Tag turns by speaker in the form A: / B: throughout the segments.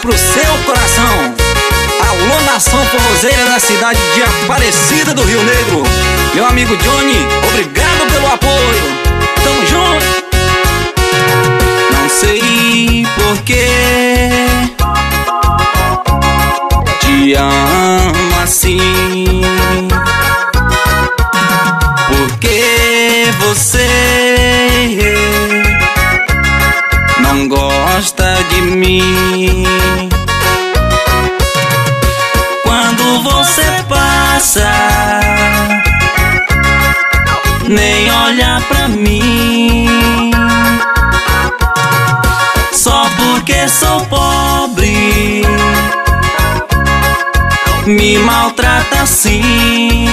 A: pro seu coração. Alô, nação forrozeira da cidade de Aparecida do Rio Negro. Meu amigo Johnny, obrigado pelo apoio. Tamo junto. Não sei porquê te amo assim. Nem olha pra mim. Só porque sou pobre, me maltrata assim.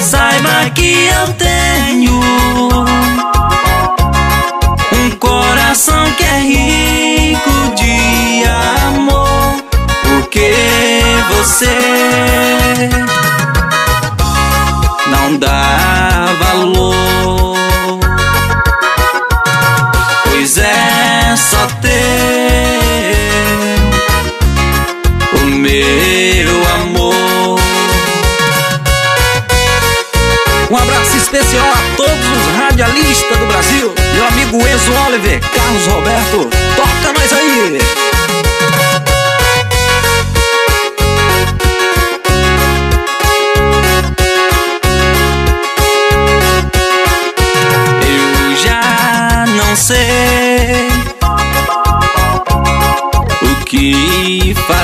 A: Saiba que eu tenho um coração que é rico você não dá valor. Pois é só ter o meu amor. Um abraço especial a todos os radialistas do Brasil. Meu amigo Enzo Oliver, Carlos Roberto, toca nós aí.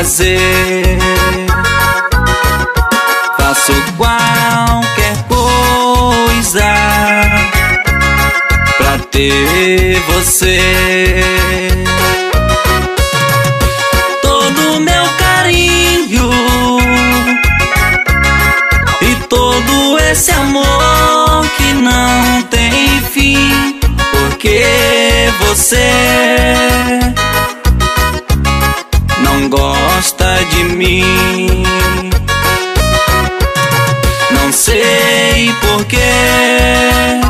A: Fazer. Faço qualquer coisa pra ter você. Todo meu carinho e todo esse amor que não tem fim, porque você não gosta de mim. Não sei porquê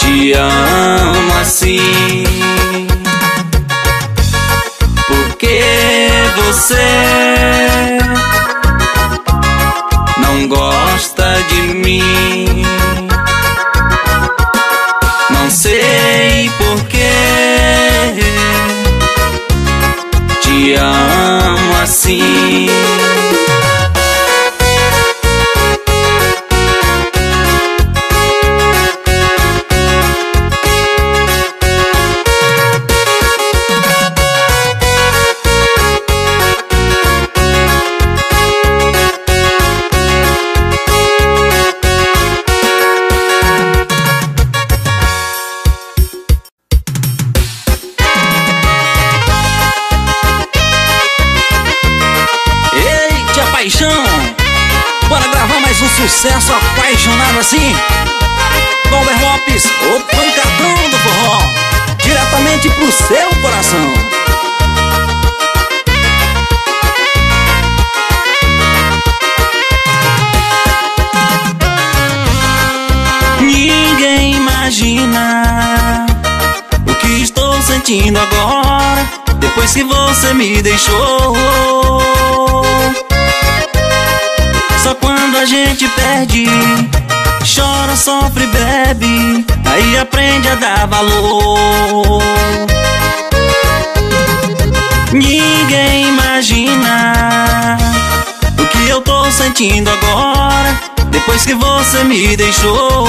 A: te amo assim. Porque você sucesso apaixonado assim? Golber Lopes, o pancadão do forró, diretamente pro seu coração. Ninguém imagina o que estou sentindo agora, depois que você me deixou. Só quando a gente perde, chora, sofre, bebe, aí aprende a dar valor. Ninguém imagina o que eu tô sentindo agora, depois que você me deixou.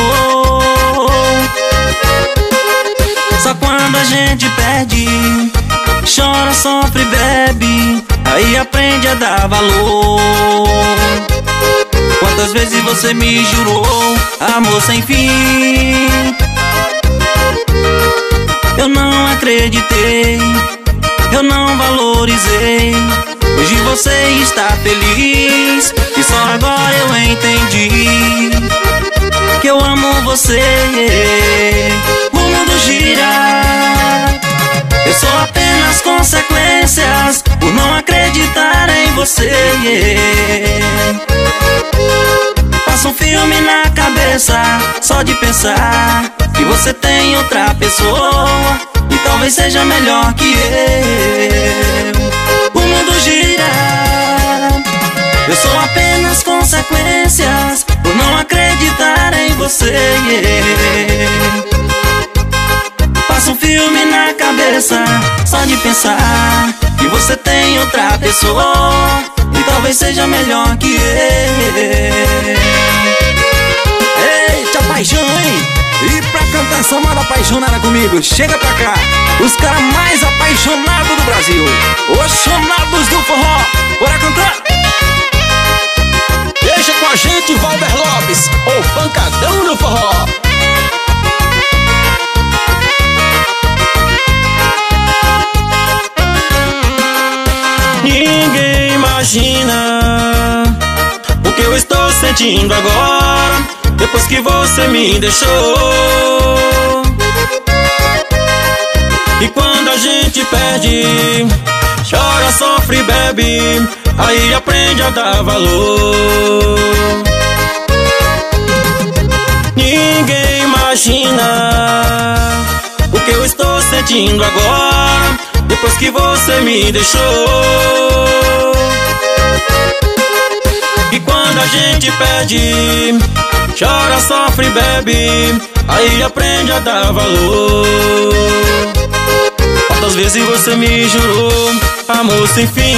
A: Só quando a gente perde, chora, sofre, bebe, aí aprende a dar valor. Quantas vezes você me jurou amor sem fim? Eu não acreditei, eu não valorizei. Hoje você está feliz e só agora eu entendi que eu amo você. O mundo gira, eu sou apenas consequências por não acreditar em você. Filme na cabeça só de pensar que você tem outra pessoa e talvez seja melhor que eu. O mundo gira, eu sou apenas consequências por não acreditar em você. Passa um filme na cabeça só de pensar que você tem outra pessoa e talvez seja melhor que eu. Paixão, hein? E pra cantar essa moda apaixonada comigo, chega pra cá. Os caras mais apaixonados do Brasil. Os chonados do forró, bora cantar!
B: Deixa com a gente Valber Lopes, o pancadão do forró. Ninguém imagina o que eu estou sentindo agora Depois que você me deixou E quando a gente perde Chora, sofre, bebe Aí aprende a dar valor Ninguém imagina O que eu estou sentindo agora depois que você me deixou. E quando a gente pede, chora, sofre, bebe, aí aprende a dar valor. Quantas vezes você me jurou amor sem fim?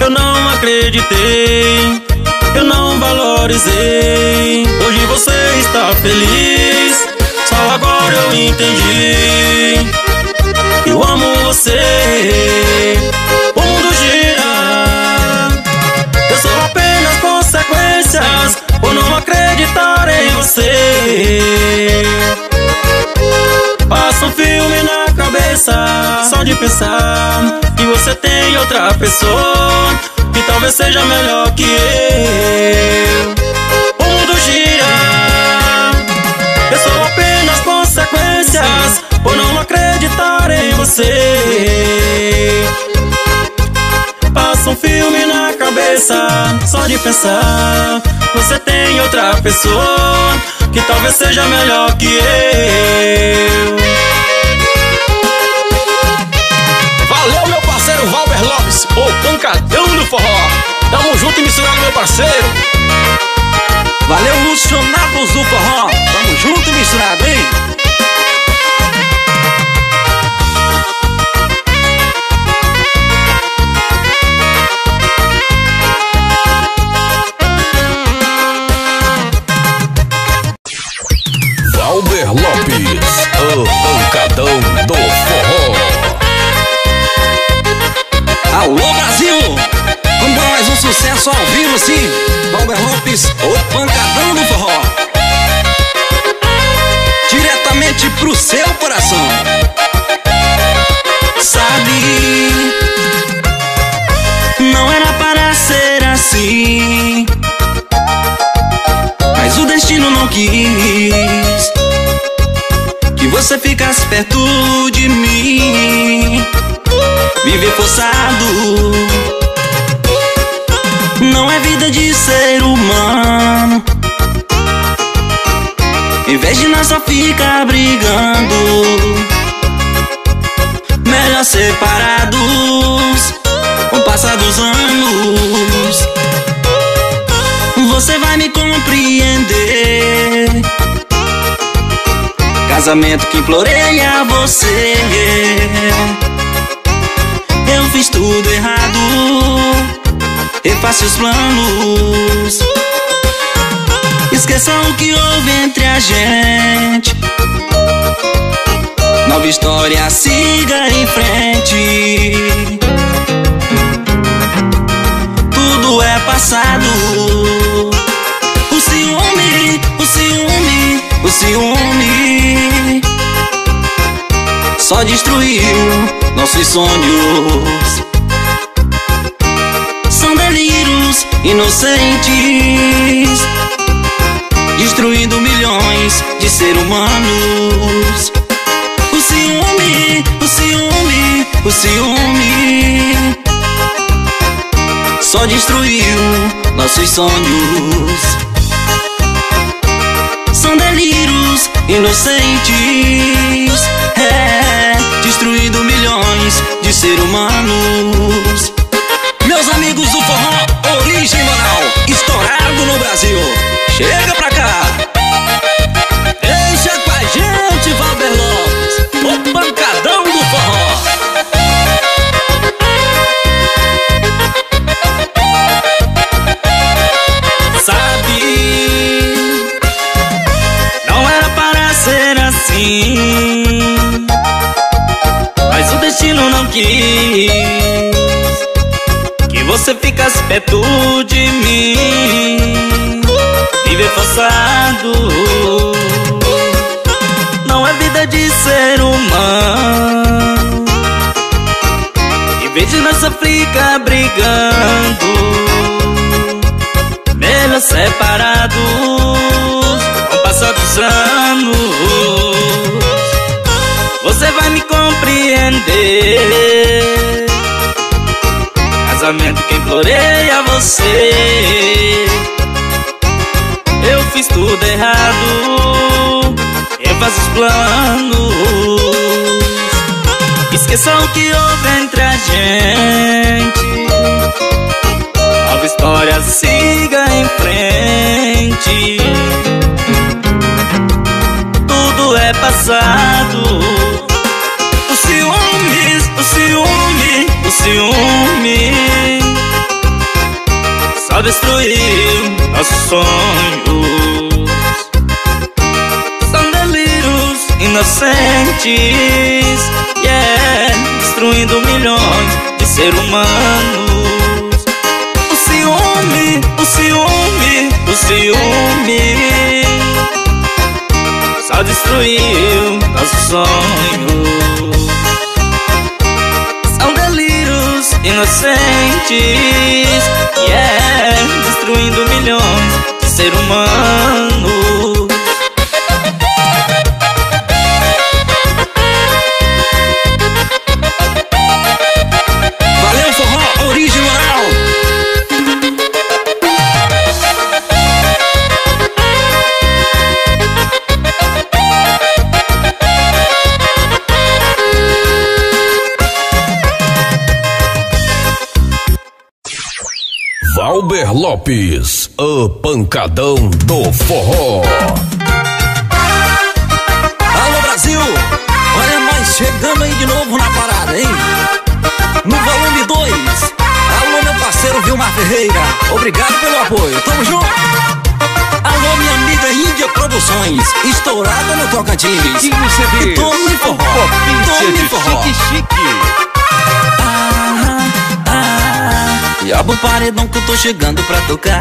B: Eu não acreditei, eu não valorizei. Hoje você está feliz só agora eu entendi Eu amo você consequências Por não acreditar em você Passa um filme na cabeça Só de pensar Que você tem outra pessoa Que talvez seja melhor que eu O mundo gira Eu sou apenas consequências por não acreditar em você. Cabeça só de pensar. Você tem outra pessoa que talvez seja melhor que eu. Valeu, meu parceiro Valber Lopes, o pancadão do forró. Tamo junto e misturado, meu parceiro.
A: Valeu, Lucionados do Forró. Tamo junto e misturado, hein?
B: Lopes, o pancadão do forró.
A: Alô Brasil, vamos para mais um sucesso ao vivo assim. Valber Lopes, o pancadão do forró. Diretamente pro seu coração. Sabe, não era para ser assim. Mas o destino não quis que você ficasse perto de mim. Viver forçado não é vida de ser humano. Em vez de nós só ficar brigando, melhor separados com o passar dos anos. Você vai me compreender. Casamento que implorei a você. Eu fiz tudo errado. Refaça os planos. Esqueçam o que houve entre a gente. Nova história, siga em frente. Tudo é passado. O ciúme, o ciúme, ciúme só destruiu nossos sonhos. São delírios inocentes, destruindo milhões de seres humanos. O ciúme, o ciúme, o ciúme só destruiu nossos sonhos. Inocentes, é, destruindo milhões de seres humanos.
B: Ficar brigando. Melhor separados Com o passar dos anos. Você vai me compreender. Casamento quem floreia você. Eu fiz tudo errado Refaça os planos Esqueça o que houve entre a gente. Nova história siga em frente. Tudo é passado. O ciúmes, o ciúme, o ciúme. Só destruiu nossos sonhos. São delírios inocentes, yeah, destruindo milhões de seres humanos. O ciúme, o ciúme, o ciúme só destruiu nossos sonhos. inocentes Yeah, destruindo milhões de ser humano
C: Lopes, o pancadão do forró.
A: Alô Brasil, olha nós chegando aí de novo na parada, hein? No volume 2. Alô meu parceiro Vilmar Ferreira, obrigado pelo apoio, tamo junto. Alô minha amiga Índia Produções, estourada no Tocantins.
C: E
A: Tome forró, tome forró.
C: Chique, chique.
A: E abre o paredão que eu tô chegando pra tocar.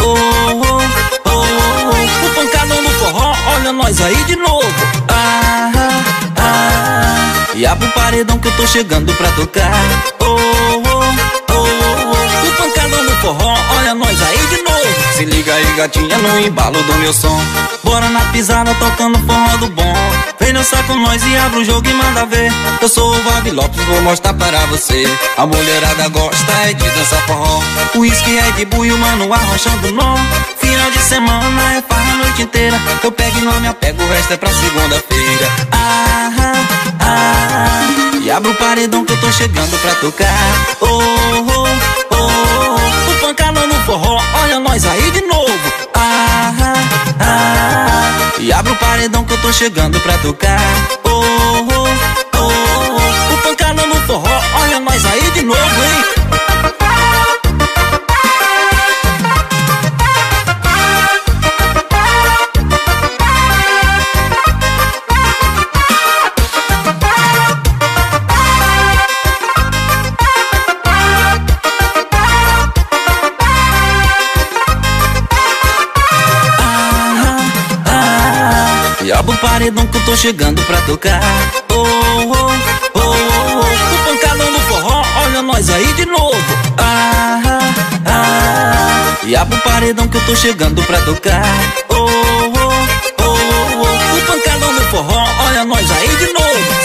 A: Oh, oh, oh, oh O pancadão no forró, olha nós aí de novo. Ah, ah, ah. E abre o paredão que eu tô chegando pra tocar. Oh, oh, oh, oh O pancadão no forró, olha nós aí de novo. Se liga aí gatinha no embalo do meu som Bora na pisada tocando forró do bom. Vem dançar com nós e abre o jogo e manda ver. Eu sou o Bob Lopes, vou mostrar para você. A mulherada gosta é de dançar forró. O uísque é de buio, e o mano arrochando nó. Final de semana é para a noite inteira. Eu pego e não me apego, o resto é pra segunda-feira. Ah, ah, ah, E abre o paredão que eu tô chegando pra tocar. Oh, oh, oh, oh. O pancadão no forró, olha nós aí de novo abre o paredão que eu tô chegando pra tocar Paredão que eu tô chegando pra tocar. Oh, oh, oh, oh, oh O pancadão do forró, olha nós aí de novo. Ah, ah, ah. E abre o paredão que eu tô chegando pra tocar. Oh, oh, oh, oh O pancadão do forró, olha nós aí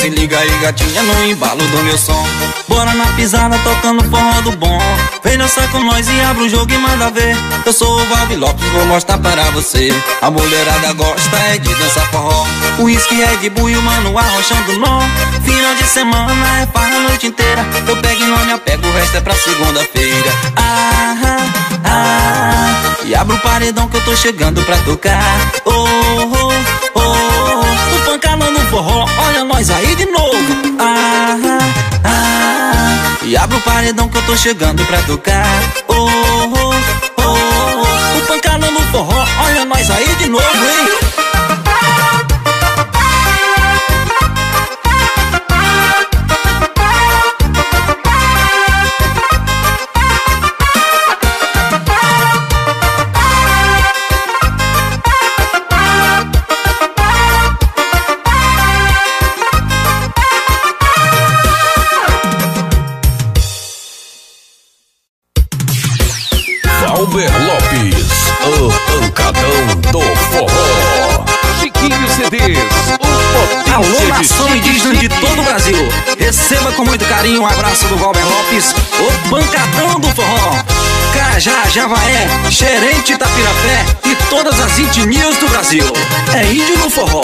A: Se liga aí, gatinha, no embalo do meu som. Bora na pisada, tocando forró do bom. Vem dançar com nós e abre o jogo e manda ver. Eu sou o Valve Lopes, vou mostrar para você. A mulherada gosta é de dançar forró. O uísque é de buio, mano, arrochando nó. Final de semana é para a noite inteira. Eu pego e não me apego, o resto é pra segunda-feira. Ah, ah, ah. E abro o paredão que eu tô chegando pra tocar. Oh, oh, oh, oh. O pancada no forró, olha nós aí de novo. Ah, ah, ah. E abro o paredão que eu tô chegando pra tocar. Oh, oh, oh, oh. O pancada no forró,
C: Valber Lopes, o pancadão do forró. Chiquinho CDs, o
A: Alô, nação indígena de todo o Brasil. Receba com muito carinho um abraço do Valber Lopes, o pancadão do forró. Cajá, Javaé, Xerente, Tapirapé e todas as etnias do Brasil. É índio no forró.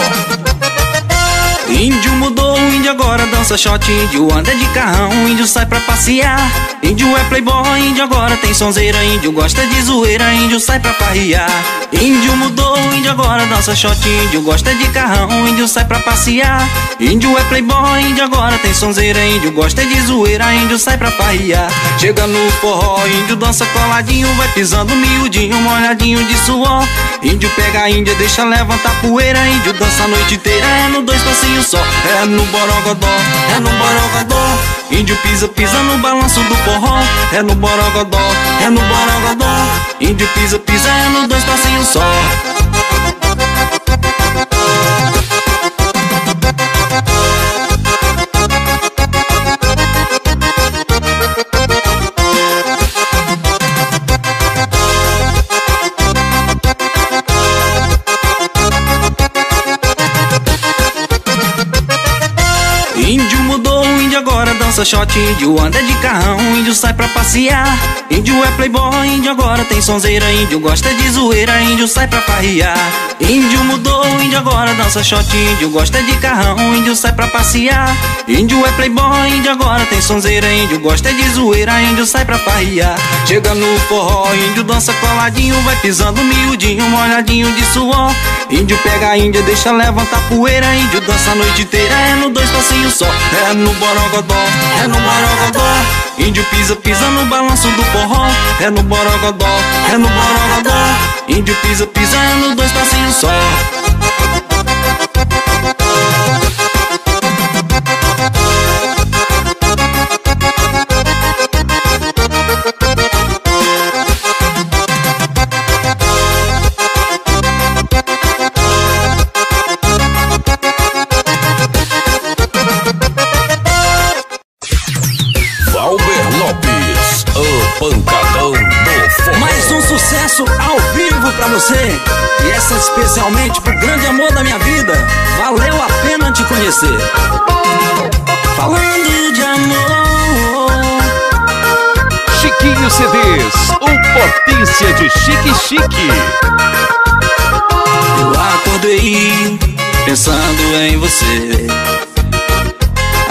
A: Índio mudou, índio agora dança shot, índio anda de carrão, índio sai pra passear. Índio é playboy, índio agora tem sonzeira, índio gosta de zoeira, índio sai pra farriar. Índio mudou, índio agora dança shot, índio gosta de carrão, índio sai pra passear. Índio é playboy, índio agora tem sonzeira, índio gosta de zoeira, índio sai pra farriar. Chega no forró, índio dança coladinho, vai pisando miudinho, molhadinho de suor. Índio pega a índia, deixa levantar poeira, índio dança a noite inteira, é no dois passinhos só, é no borogodó, é no borogodó. Índio pisa, pisa no balanço do forró, é no borogodó, é no borogodó. Índio pisa, pisa, é no dois passinhos só. Dança shot, índio anda de carrão, índio sai pra passear. Índio é playboy, índio agora tem sonzeira, índio gosta de zoeira, índio sai pra farriar. Índio mudou, índio agora dança shot, índio gosta de carrão, índio sai pra passear. Índio é playboy, índio agora tem sonzeira, índio gosta de zoeira, índio sai pra farriar. Chega no forró, índio dança coladinho, vai pisando miudinho, molhadinho de suor. Índio pega a índia, deixa levantar poeira, índio dança a noite inteira, é no dois passinhos só, é no borogodó, é no borogodó. Índio pisa, pisa no balanço do forró, é no borogodó, é no borogodó. Índio pisa, pisa, é no dois passinhos só.
C: Pancadão do forró.
A: Mais um sucesso ao vivo pra você. E essa especialmente pro grande amor da minha vida. Valeu a pena te conhecer. Falando de amor.
C: Chiquinho CDs, o potência de Chique Chique.
A: Eu acordei pensando em você.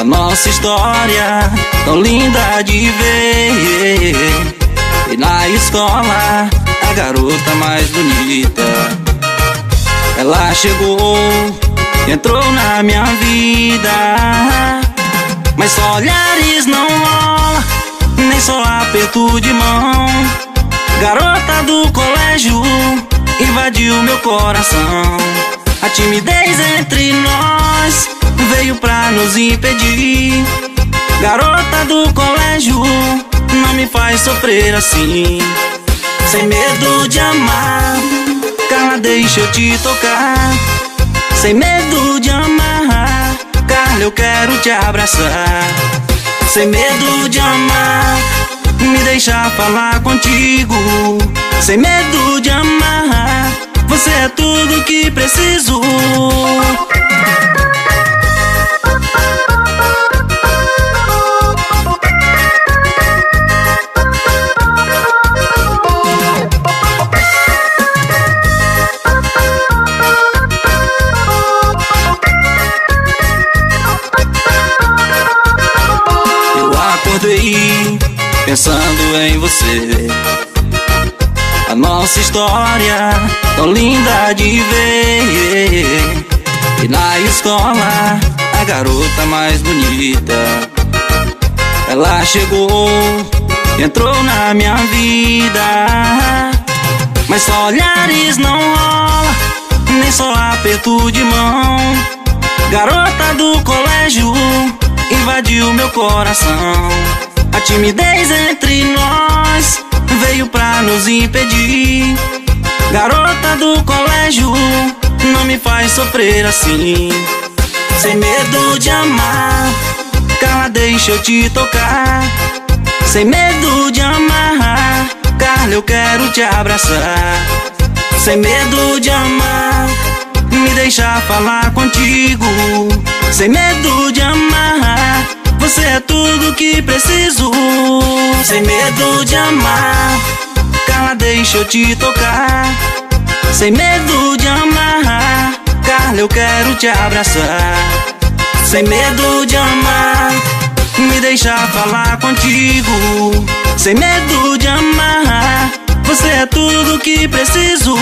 A: Nossa história tão linda de ver. E na escola, a garota mais bonita. Ela chegou, entrou na minha vida. Mas só olhares não rola, nem só aperto de mão. Garota do colégio invadiu meu coração. A timidez entre nós veio pra nos impedir. Garota do colégio, não me faz sofrer assim. Sem medo de amar, Carla, deixa eu te tocar. Sem medo de amar, Carla, eu quero te abraçar. Sem medo de amar, me deixa falar contigo. Sem medo de amar, você é tudo que preciso. Pensando em você. A nossa história tão linda de ver. E na escola, a garota mais bonita. Ela chegou, entrou na minha vida. Mas só olhares não rola, nem só aperto de mão. Garota do colégio invadiu meu coração. A timidez entre nós veio pra nos impedir. Garota do colégio, não me faz sofrer assim. Sem medo de amar, cala, deixa eu te tocar. Sem medo de amar, Carla, eu quero te abraçar. Sem medo de amar, me deixa falar contigo. Sem medo de amar, você é tudo que preciso. Sem medo de amar, Carla, deixa eu te tocar. Sem medo de amar, Carla, eu quero te abraçar. Sem medo de amar, me deixa falar contigo. Sem medo de amar, você é tudo que preciso.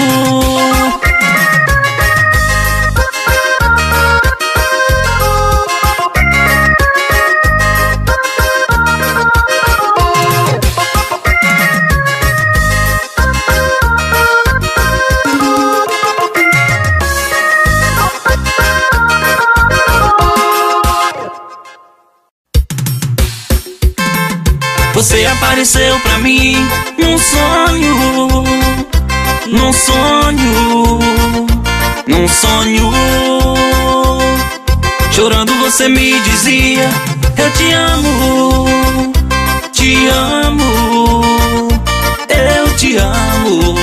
A: Apareceu pra mim num sonho, num sonho, num sonho. Chorando você me dizia: Eu te amo, te amo, eu te amo.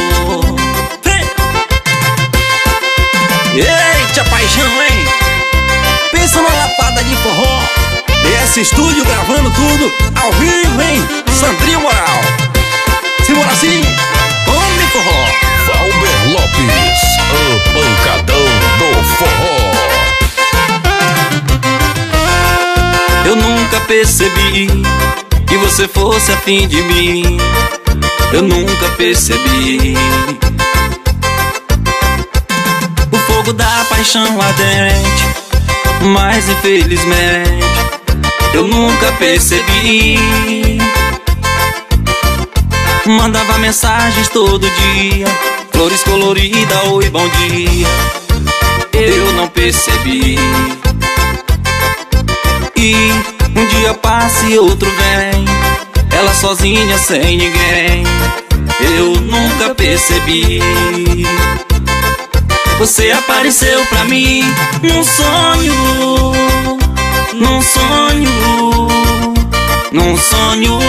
A: Eita paixão, hein? DS Estúdio gravando tudo ao vivo, hein? Sandrinho Moral. Simbora assim, homem forró.
C: Valber Lopes, o pancadão do forró.
A: Eu nunca percebi que você fosse afim de mim. Eu nunca percebi. O fogo da paixão ardente, mas infelizmente eu nunca percebi. Mandava mensagens todo dia, flores coloridas, oi, bom dia. Eu não percebi. E um dia passa e outro vem, ela sozinha sem ninguém. Eu nunca percebi. Você apareceu pra mim num sonho num sonho, num sonho.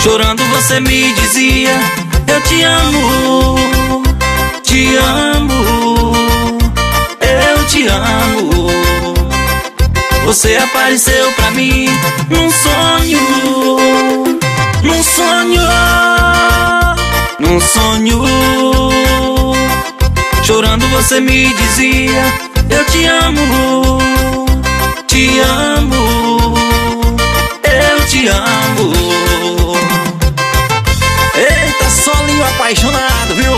A: Chorando você me dizia: Eu te amo, te amo, eu te amo. Você apareceu pra mim num sonho, num sonho, num sonho. Chorando você me dizia: Eu te amo te amo, eu te amo. Eita, solinho apaixonado, viu?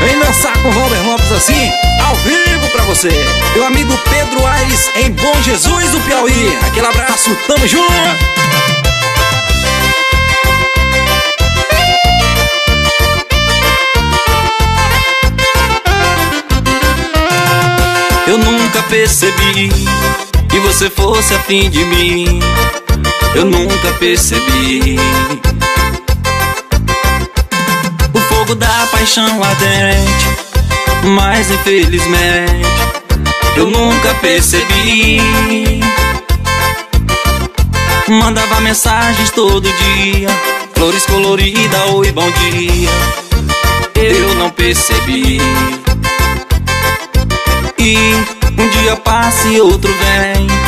A: Vem dançar com o Robert Lopes assim, ao vivo pra você. Meu amigo Pedro Aires, em Bom Jesus do Piauí. Aquele abraço, tamo junto. Eu nunca percebi você fosse afim de mim. Eu nunca percebi o fogo da paixão ardente, mas infelizmente eu nunca percebi. Mandava mensagens todo dia, flores coloridas, oi, bom dia. Eu não percebi. E um dia passa e outro vem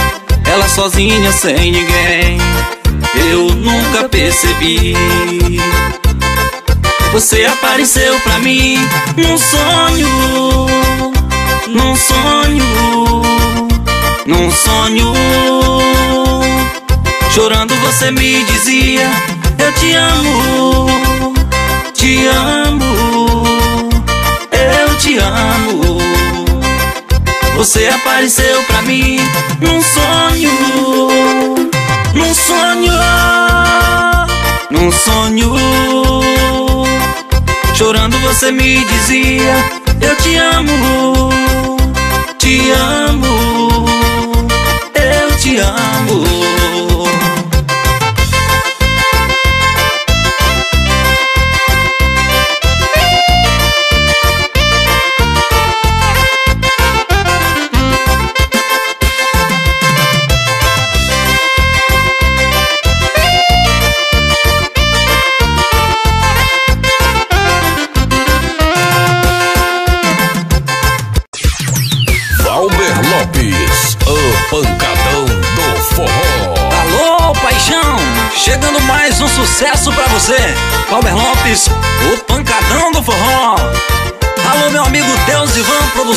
A: Ela sozinha sem ninguém Eu nunca percebi. Você apareceu pra mim Num sonho Num sonho Num sonho. Chorando você me dizia Eu te amo Te amo Eu te amo Você apareceu pra mim Num sonho Num sonho Num sonho. Chorando você me dizia Eu te amo Te amo Eu te amo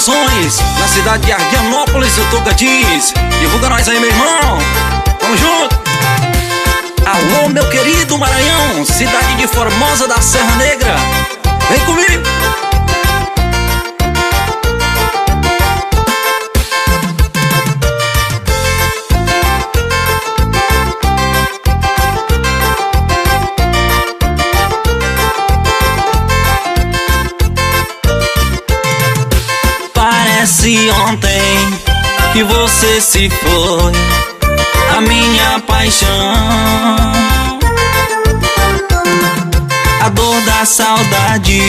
D: Produções, na cidade de Ardianópolis, o Tocantins. Divulga nós aí, meu irmão. Tamo junto. Alô, meu querido Maranhão, cidade de Formosa da Serra Negra. Vem comigo.
A: Ontem que você se foi, a minha paixão. A dor da saudade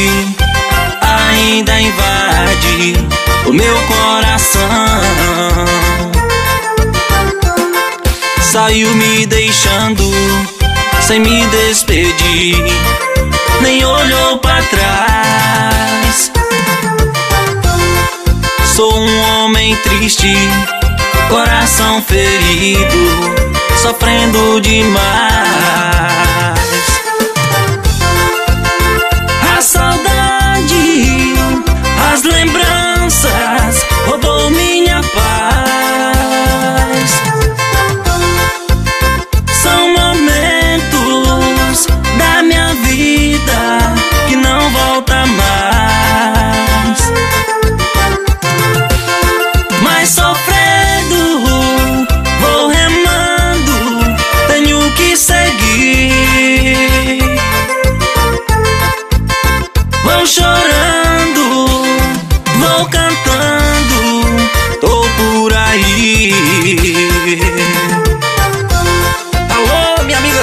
A: ainda invade o meu coração. Saiu me deixando sem me despedir, nem olhou para trás. Sou um homem triste, coração ferido, sofrendo demais.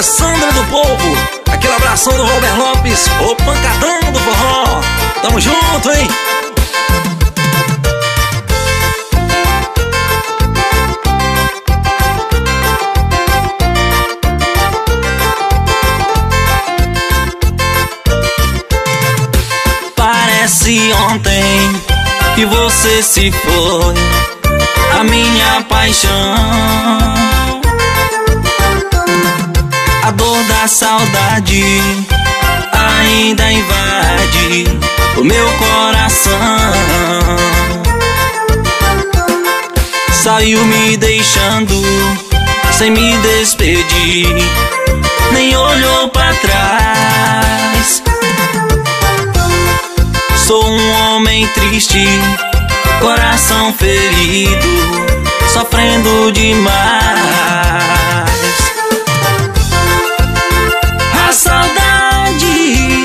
D: Sandra do Povo, aquele abração do Robert Lopes, o pancadão do forró. Tamo junto, hein?
A: Parece ontem que você se foi, a minha paixão. A dor da saudade ainda invade o meu coração. Saiu me deixando sem me despedir, nem olhou para trás. Sou um homem triste, coração ferido, sofrendo demais. Saudade,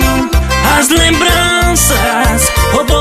A: as lembranças roubou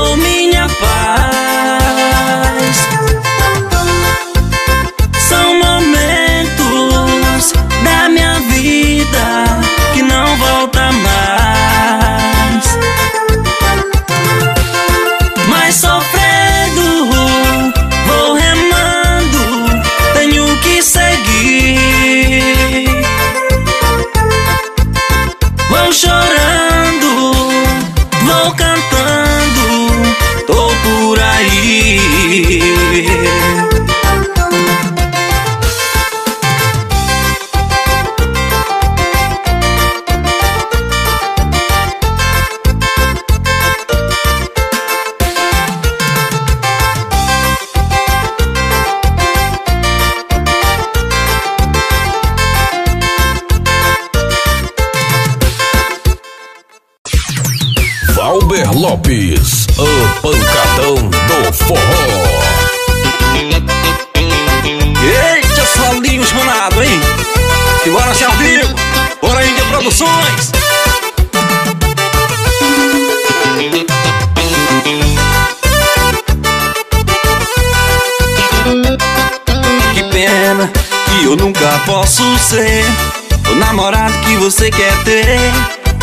A: namorado que você quer ter.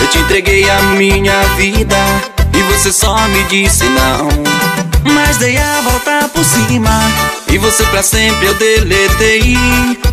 A: Eu te entreguei a minha vida e você só me disse não. Mas dei a volta por cima E você pra sempre eu deletei.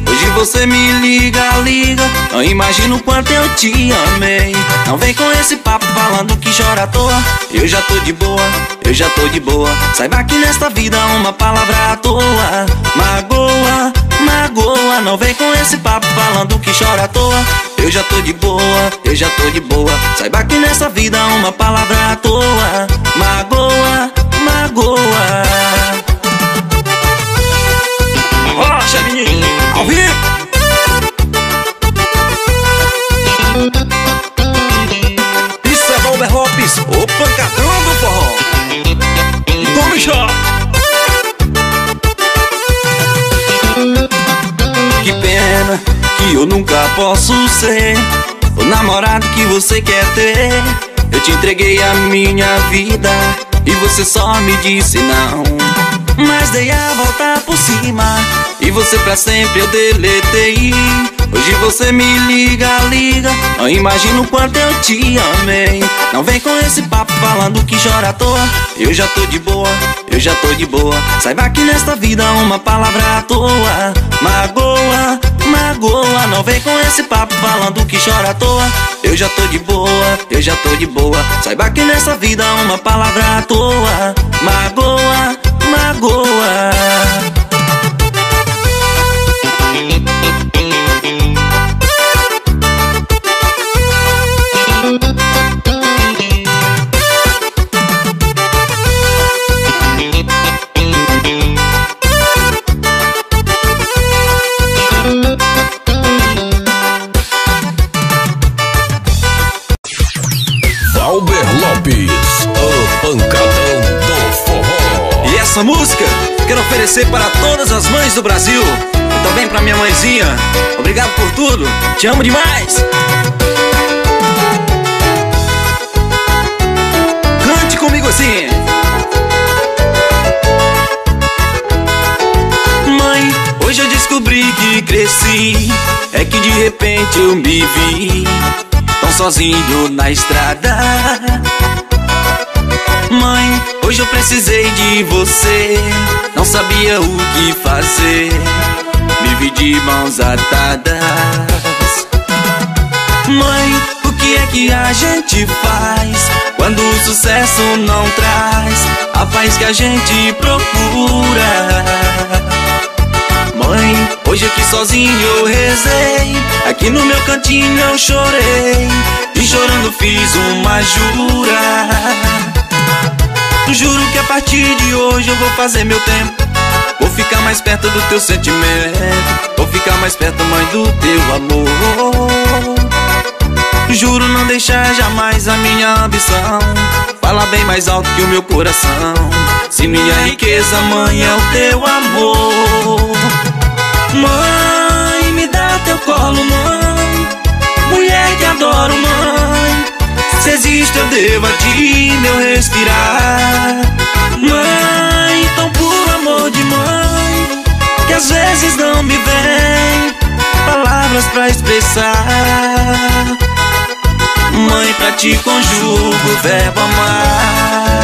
A: Hoje você me liga, liga Não imagino quanto eu te amei. Não vem com esse papo falando que chora à toa. Eu já tô de boa, eu já tô de boa. Saiba que nesta vida uma palavra à toa. Magoa, magoa Não vem com esse papo falando que chora à toa. Eu já tô de boa, eu já tô de boa. Saiba que nessa vida uma palavra à toa. Magoa, magoa. Rocha, menino, ao vivo. Isso é Valber Lopes, o pancadão do forró. Tome já eu nunca posso ser O namorado que você quer ter. Eu te entreguei a minha vida E você só me disse não. Mas dei a volta por cima E você pra sempre eu deletei. Hoje você me liga, liga Não imagino quanto eu te amei. Não vem com esse papo falando que chora à toa. Eu já tô de boa, eu já tô de boa. Saiba que nesta vida uma palavra à toa Magoa, magoa. Não vem com esse papo falando que chora à toa. Eu já tô de boa, eu já tô de boa. Saiba que nessa vida uma palavra à toa. Magoa, magoa oferecer para todas as mães do Brasil e também para minha mãezinha. Obrigado por tudo, te amo demais. Cante comigo assim. Mãe, hoje eu descobri que cresci. É que de repente eu me vi tão sozinho na estrada. Mãe, hoje eu precisei de você. Não sabia o que fazer. Me vi de mãos atadas. Mãe, o que é que a gente faz quando o sucesso não traz a paz que a gente procura? Mãe, hoje aqui sozinho eu rezei Aqui no meu cantinho eu chorei E chorando fiz uma jura Juro que a partir de hoje eu vou fazer meu tempo. Vou ficar mais perto do teu sentimento. Vou ficar mais perto, mãe, do teu amor. Juro não deixar jamais a minha ambição. Fala bem mais alto que o meu coração. Se minha riqueza, mãe, é o teu amor. Mãe, me dá teu colo, mãe. Mulher que adoro, mãe Se existe eu devo a ti meu respirar. Mãe, tão puro amor de mãe Que às vezes não me vem Palavras pra expressar. Mãe, pra ti conjugo o verbo amar.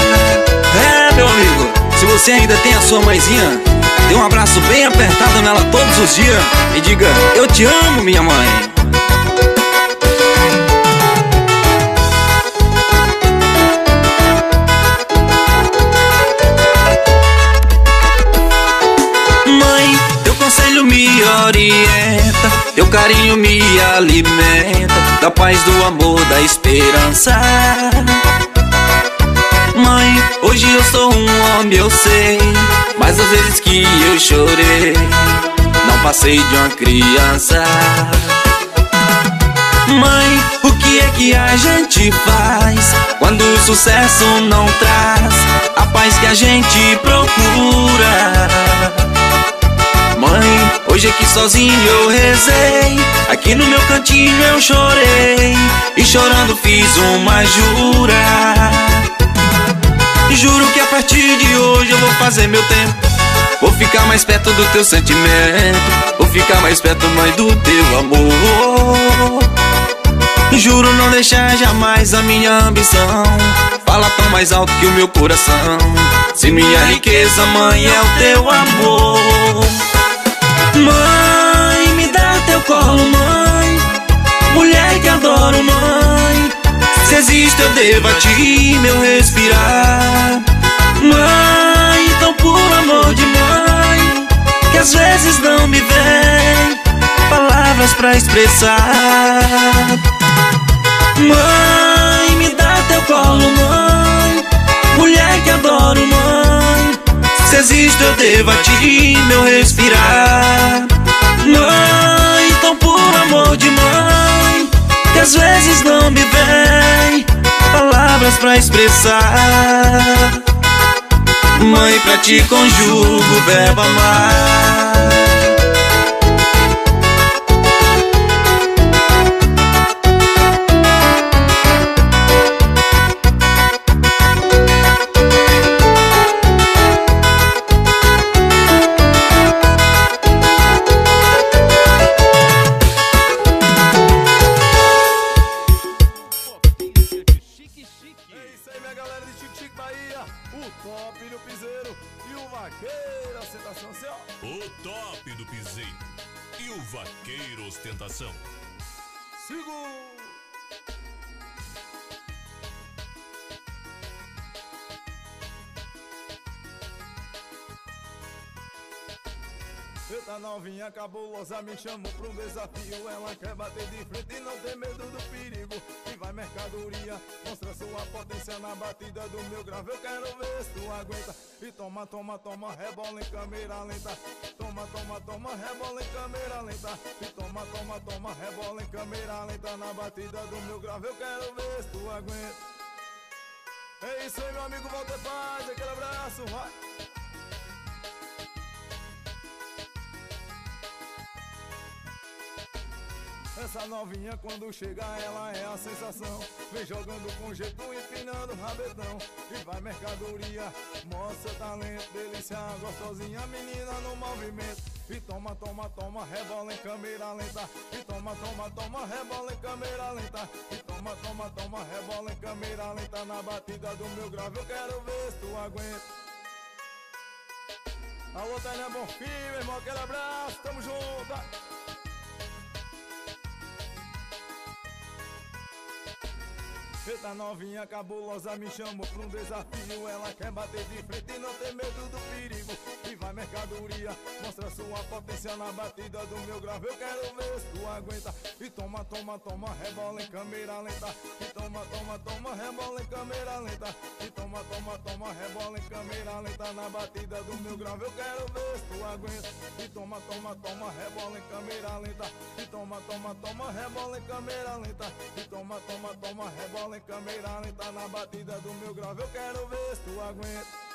A: É, meu amigo, se você ainda tem a sua mãezinha Dê um abraço bem apertado nela todos os dias E diga, eu te amo, minha mãe Mãe, carinho me alimenta Da paz, do amor, da esperança Mãe, hoje eu sou um homem, eu sei Mas às vezes que eu chorei Não passei de uma criança Mãe, o que que é que a gente faz quando o sucesso não traz a paz que a gente procura? Mãe, hoje aqui sozinho eu rezei, aqui no meu cantinho eu chorei e chorando fiz uma jura. Juro que a partir de hoje eu vou fazer meu tempo. Vou ficar mais perto do teu sentimento. Vou ficar mais perto, mãe, do teu amor. Juro não deixar jamais a minha ambição. Fala tão mais alto que o meu coração. Se minha riqueza, mãe, é o teu amor. Mãe, me dá teu colo, mãe. Mulher que adoro, mãe. Se existe, eu devo a ti meu respirar. Mãe, tão por amor de mãe, que às vezes não me vem palavras pra expressar. Mãe, me dá teu colo, mãe. Mulher que adoro, mãe. Se existe, eu devo a ti meu respirar. Mãe, tão por amor de mãe, que às vezes não me vem palavras pra expressar. Mãe, pra ti conjugo o verbo amar.
E: Cabulosa me chamou pra um desafio. Ela quer bater de frente e não tem medo do perigo. E vai mercadoria, mostra sua potência na batida do meu grave Eu quero ver se tu aguenta. E toma, toma, toma, rebola em câmera lenta. Toma, toma, toma, rebola em câmera lenta. E toma, toma, toma, rebola em câmera lenta Na batida do meu grave Eu quero ver se tu aguenta. É isso aí meu amigo Walter Paz, aquele abraço, vai! Essa novinha quando chega ela é a sensação. Vem jogando com jeito, empinando o rabetão. E vai mercadoria, mostra talento Delícia gostosinha, menina no movimento. E toma, toma, toma, rebola em câmera lenta. E toma, toma, toma, rebola em câmera lenta. E toma, toma, toma, rebola em câmera lenta. Na batida do meu grave eu quero ver se tu aguenta. Alô, Tânia Bonfim, meu irmão, aquele abraço, tamo junto Eita novinha cabulosa me chamou pra um desafio. Ela quer bater de frente e não tem medo do perigo E vai mercadoria, mostra sua potência na batida do meu grave Eu quero ver se tu aguenta E toma, toma, toma, rebola em câmera lenta E toma, toma, toma, rebola em câmera lenta E toma, toma, toma, rebola em câmera lenta Na batida do meu grave eu quero ver se tu aguenta E toma, toma, toma, rebola em câmera lenta E toma, toma, toma, rebola em câmera lenta E toma, toma, toma, rebola em câmera lenta na batida do meu grave Eu quero ver se tu aguenta